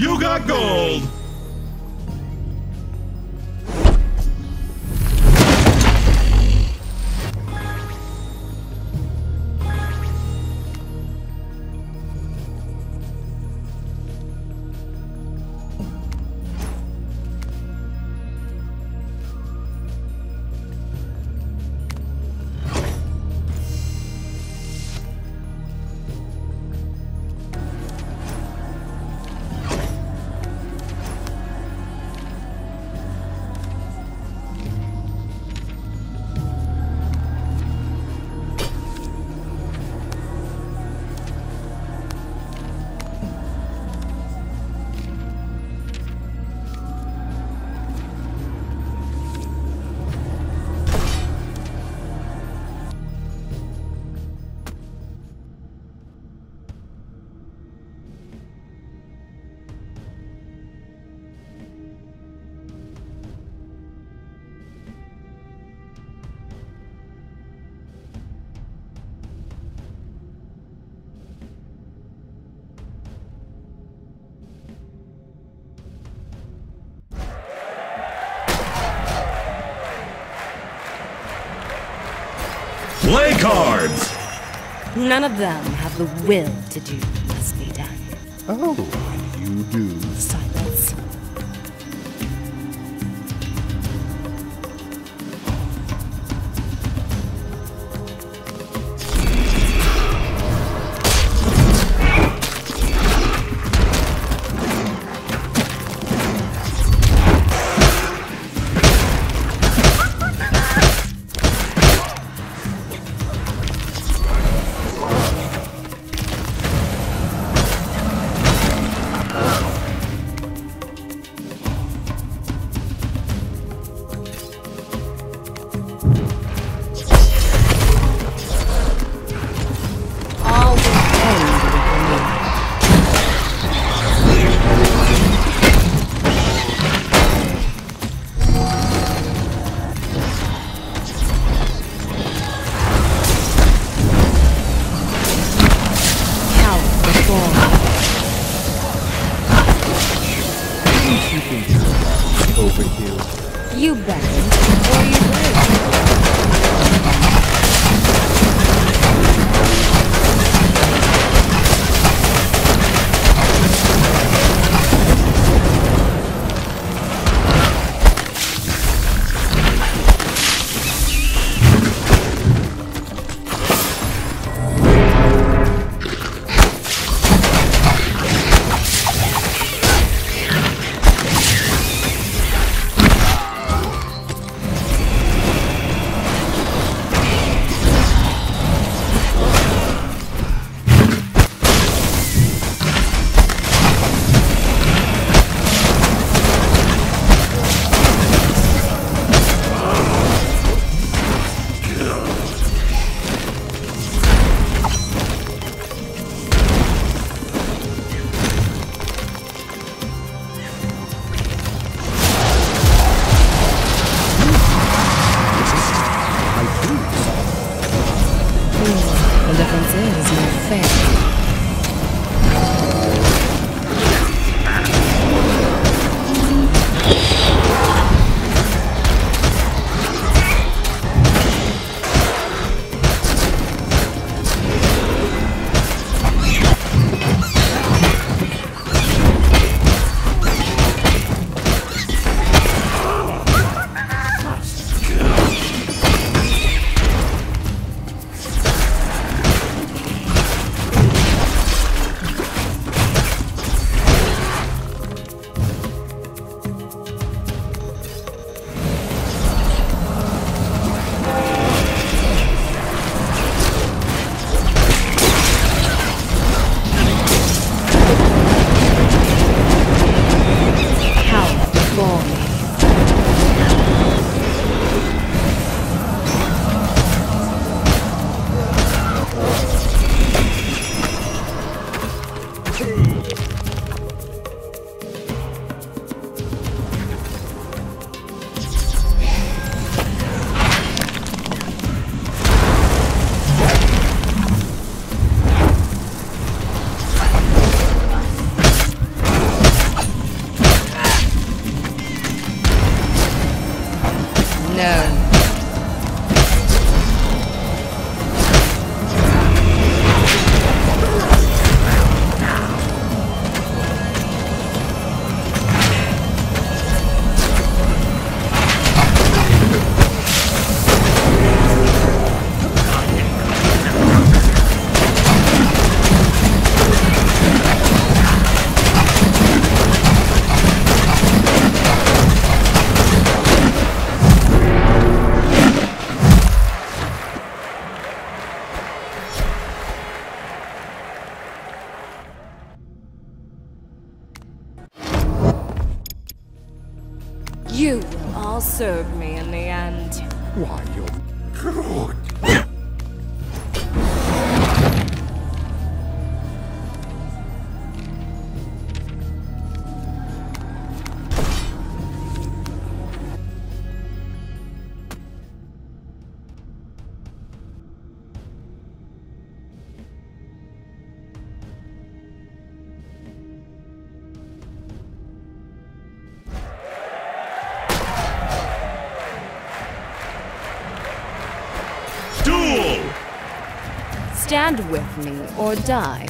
You got gold! None of them have the will to do what must be done. Oh, you do. Silence. Will all serve me in the end. Why, you're... Stand with me or die.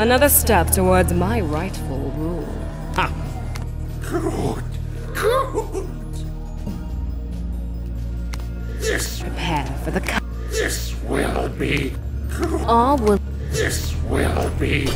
Another step towards my rightful rule. Groot? Groot? This, Prepare for the this will be. all will This will be.